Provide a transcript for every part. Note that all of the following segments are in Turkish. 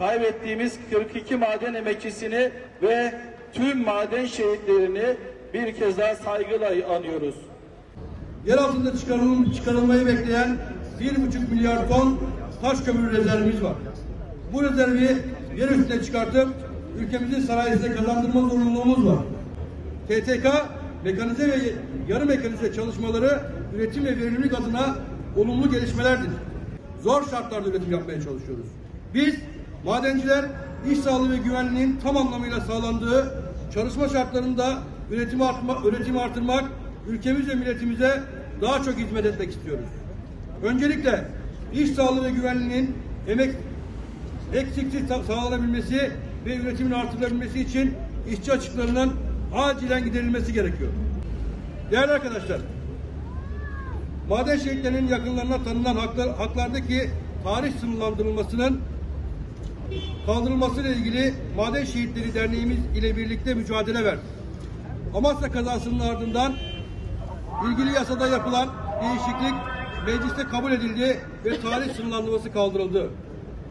kaybettiğimiz 42 maden emekçisini ve tüm maden şehitlerini bir kez daha saygıyla anıyoruz. Yer altında çıkarıl çıkarılmayı bekleyen 1,5 milyar ton taş kömür rezervimiz var. Bu rezervi yer üstüne çıkartıp ülkemizin sanayisine kazandırma zorunluluğumuz var. TTK mekanize ve yarı mekanize çalışmaları üretim ve verimlilik adına olumlu gelişmelerdir. Zor şartlarda üretim yapmaya çalışıyoruz. Biz madenciler iş sağlığı ve güvenliğinin tam anlamıyla sağlandığı çalışma şartlarında üretimi, artma, üretimi artırmak, ülkemiz ve milletimize daha çok hizmet etmek istiyoruz. Öncelikle iş sağlığı ve güvenliğinin emek eksiksiz sa- sağlanabilmesi ve üretimin artırılabilmesi için işçi açıklarının acilen giderilmesi gerekiyor. Değerli arkadaşlar, maden şehitlerinin yakınlarına tanınan haklar, haklardaki tarih sınırlandırılmasının kaldırılmasıyla ilgili Maden Şehitleri Derneğimiz ile birlikte mücadele verdik. Amasya kazasının ardından ilgili yasada yapılan değişiklik mecliste kabul edildi ve tarih sınırlandırması kaldırıldı.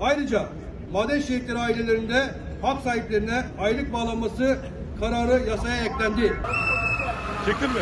Ayrıca maden şehitleri ailelerinde hak sahiplerine aylık bağlanması kararı yasaya eklendi. Çektin mi?